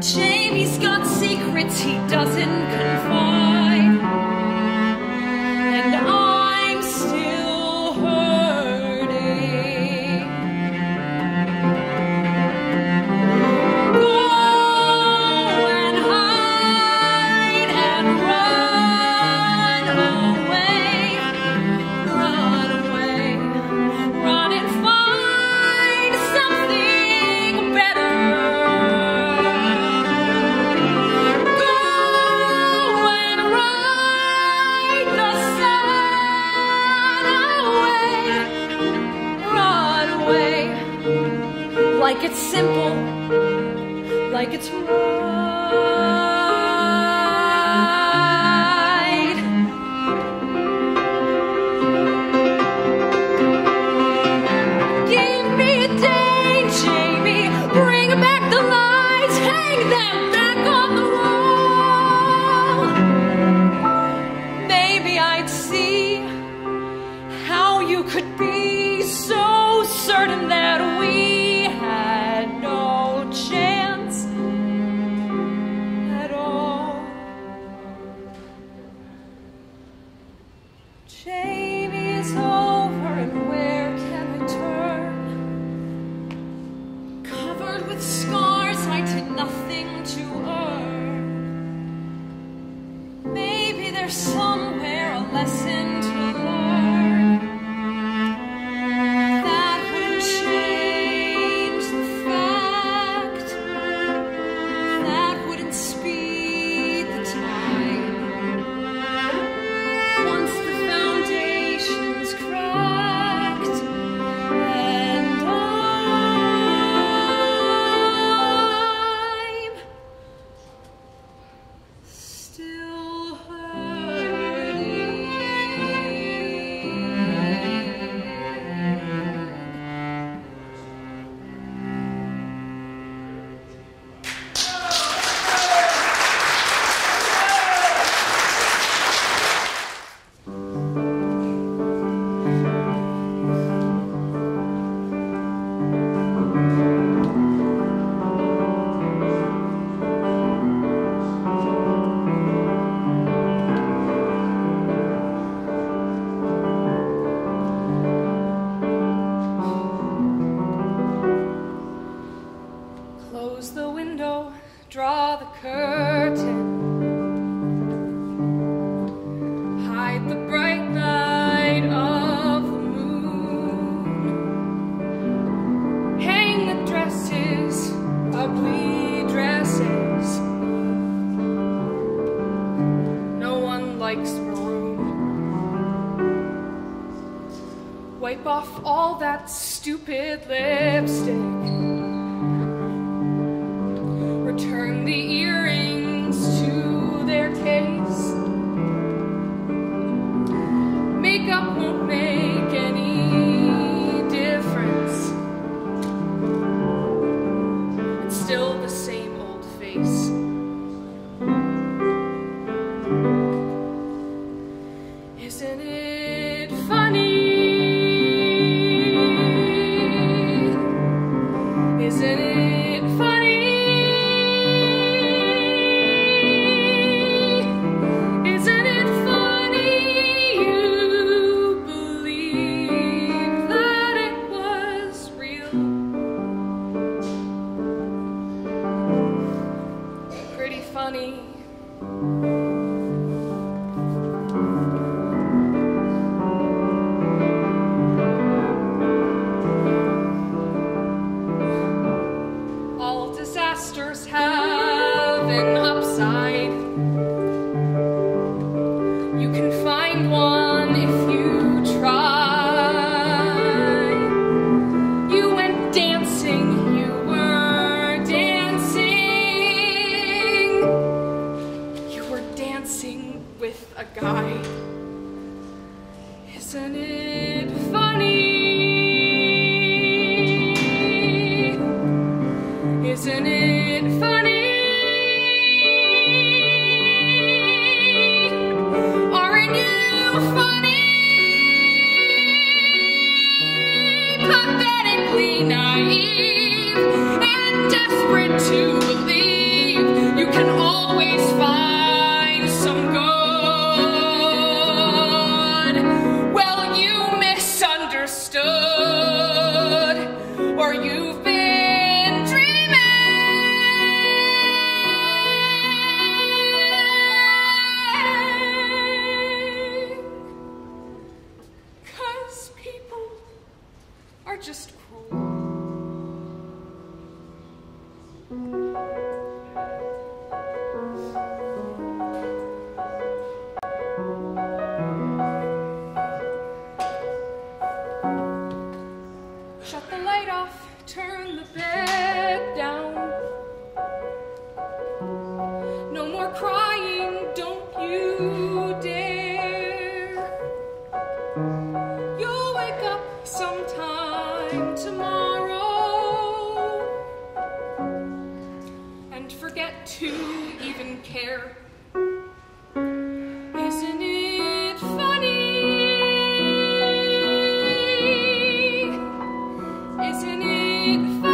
Jamie's got secrets he doesn't confess. Wipe off all that stupid lipstick. Return the earring. good or you've been smoothest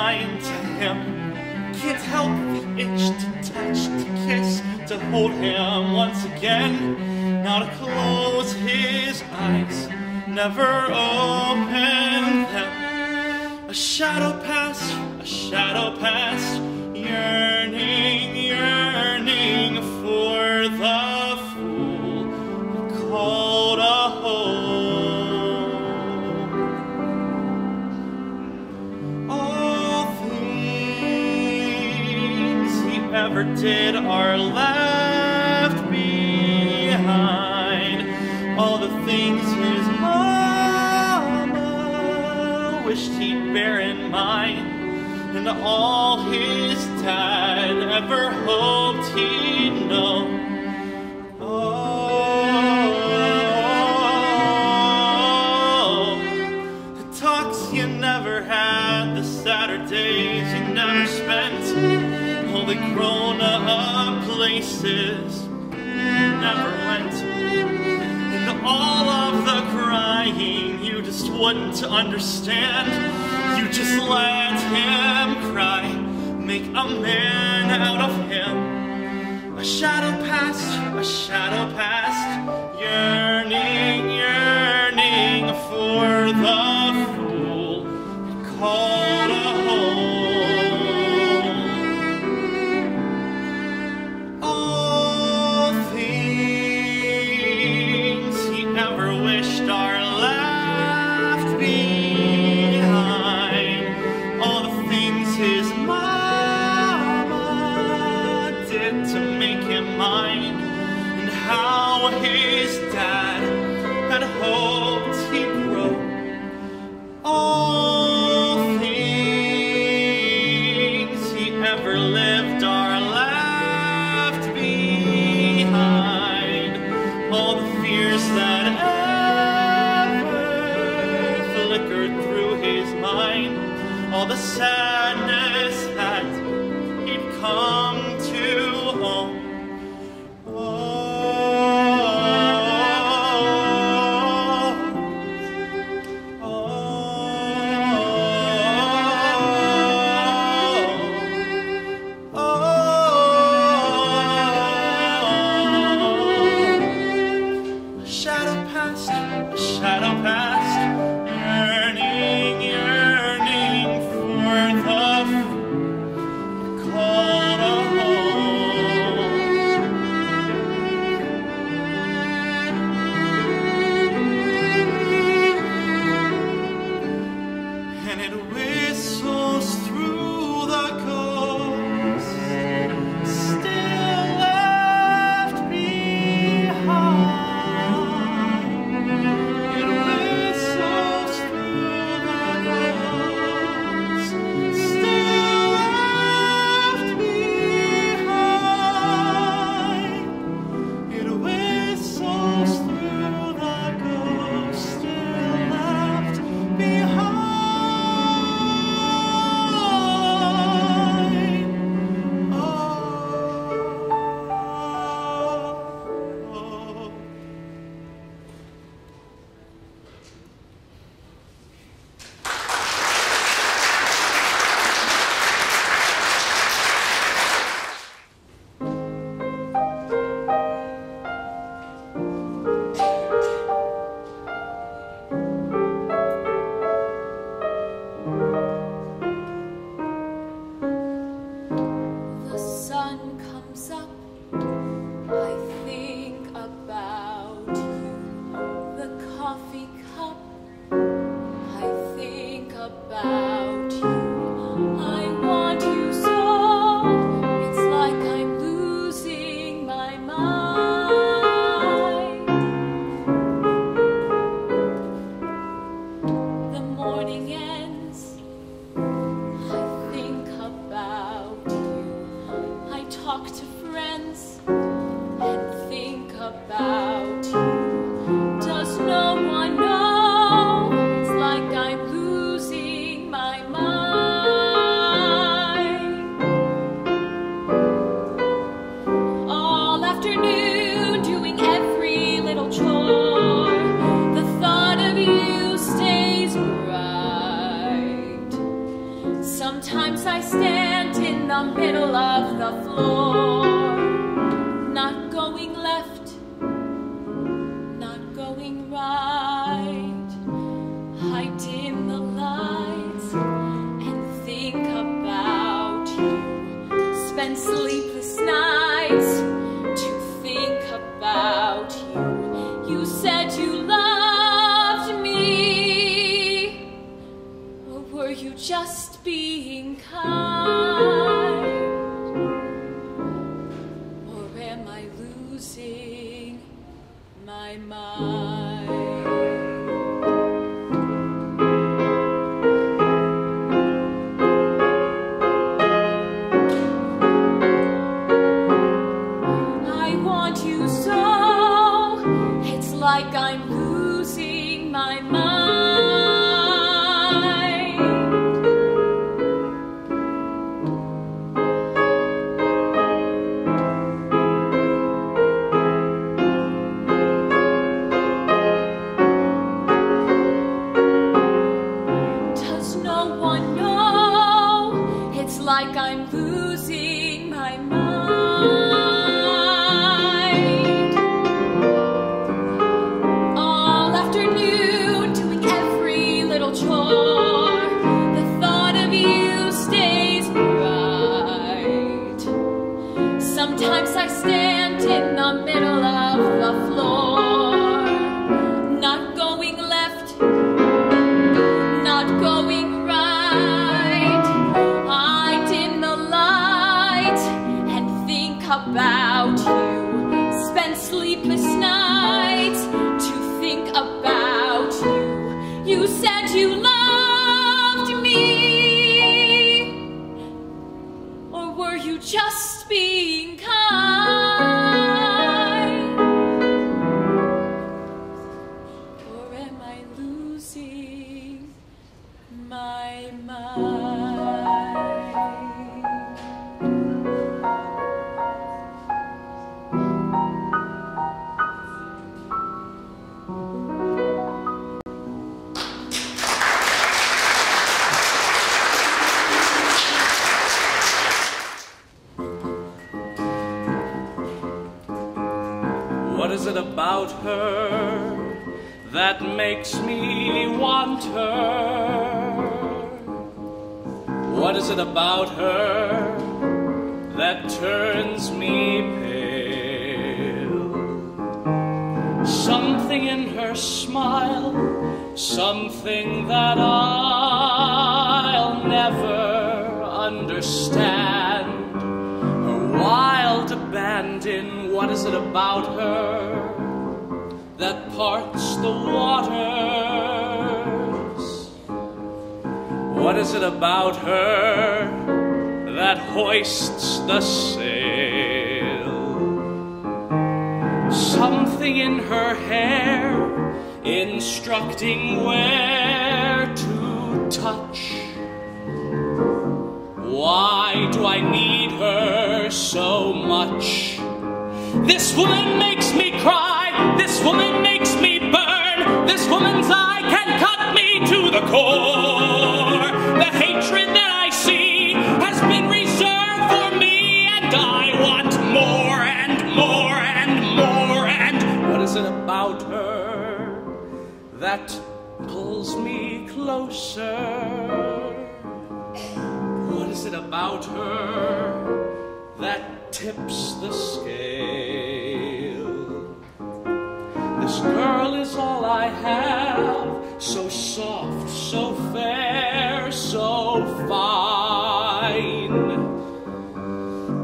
to him? Can't help the itch to touch, to kiss, to hold him once again. Now to close his eyes, never open them. A shadow past, a shadow past, yearning, yearning for the did are left behind. All the things his mama wished he'd bear in mind, and all his dad ever hoped he'd know. Oh, the talks you never had, the Saturdays you never spent the grown-up places never went. And all of the crying you just wouldn't understand. You just let him cry, make a man out of him. A shadow passed, a shadow passed, yearning. like I What is it about her that makes me want her? What is it about her that turns me pale? Something in her smile, something that I'll never understand. Her wild abandon, what is it about her that parts the waters? What is it about her that hoists the sail? Something in her hair instructing where to touch. Why do I need her so much? This woman makes me cry. This woman makes me burn. This woman's eye can closer? What is it about her that tips the scale? This girl is all I have, so soft, so fair, so fine.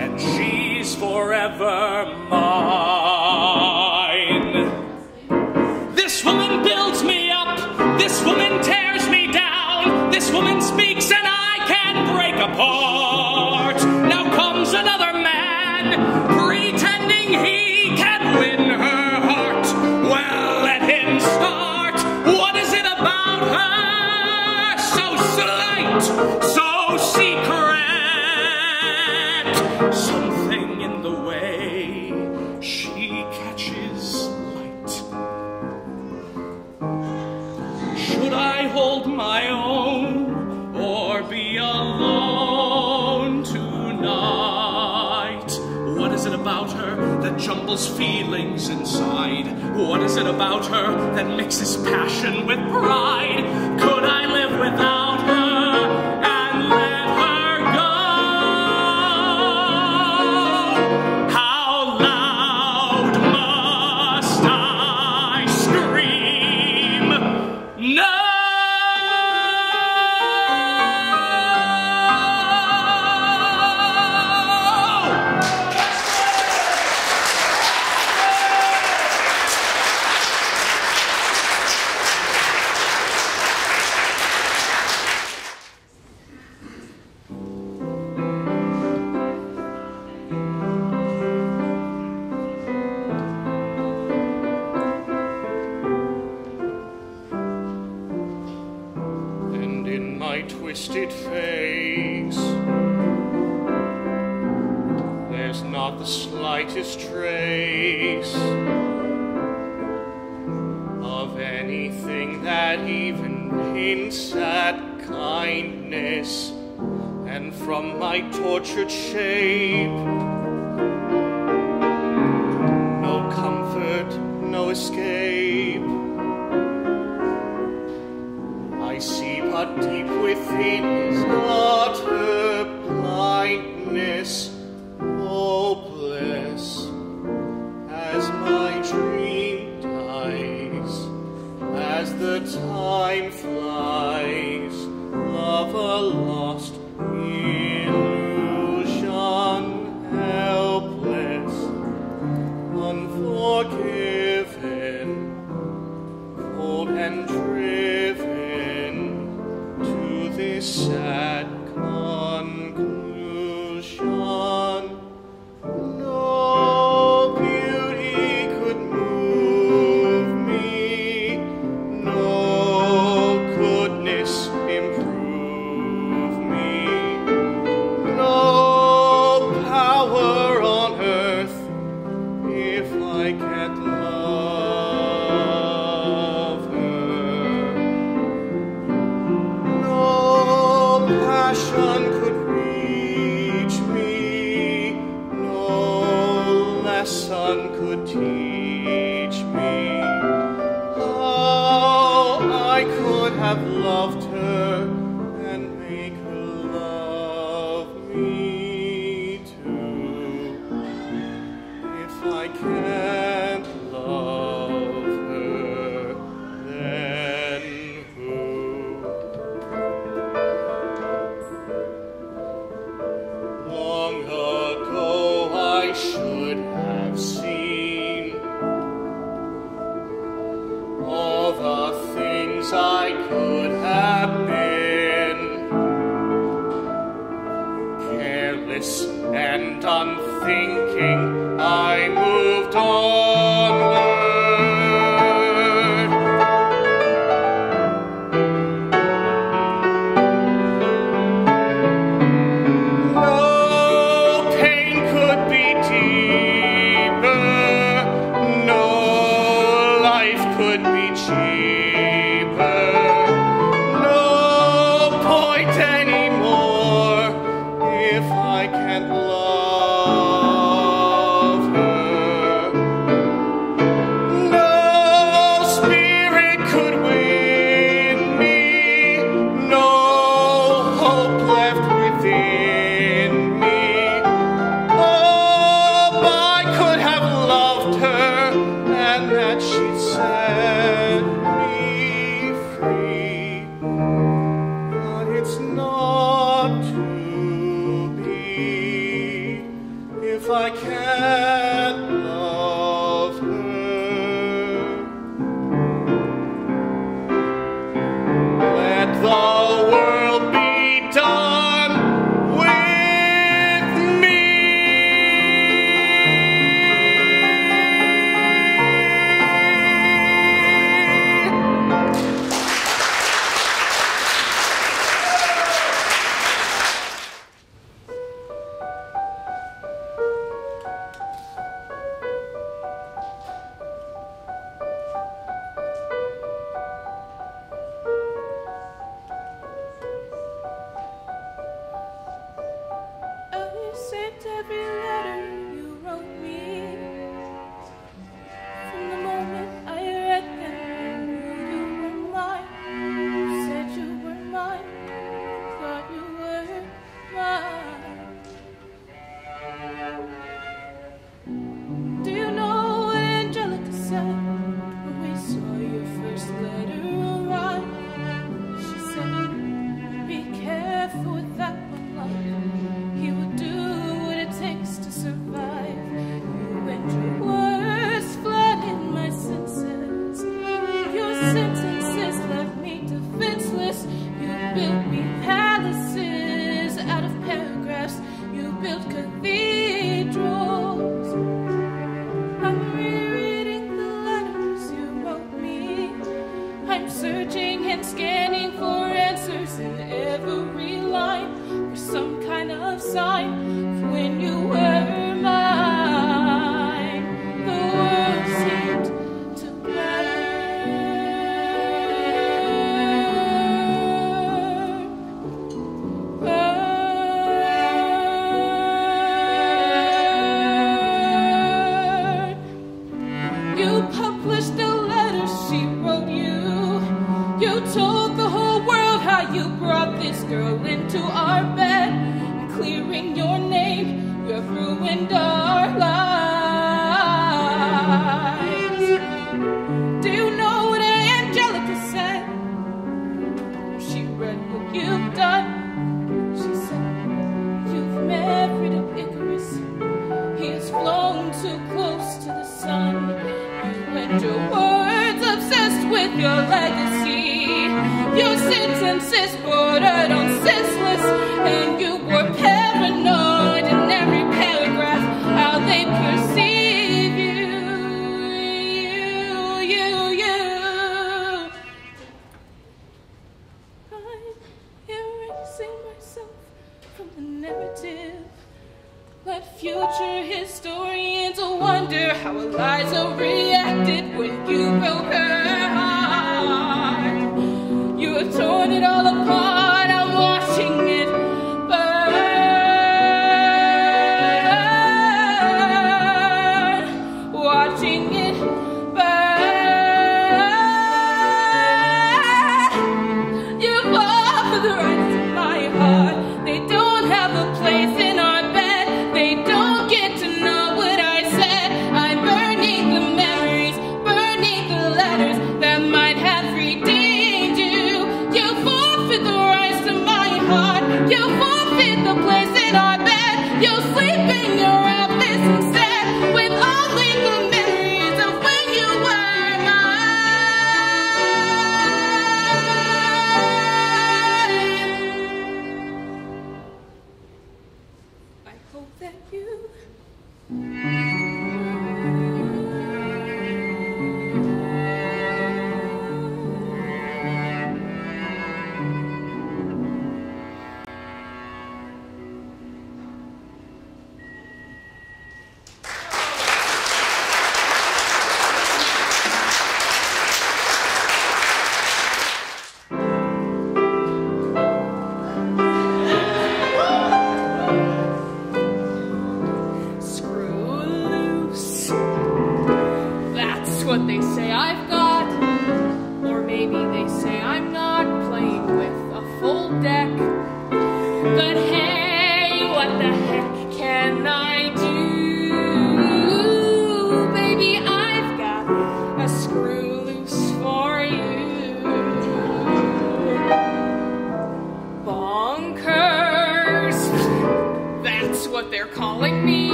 And she's forever mine. Passion escape. I see but deep within's the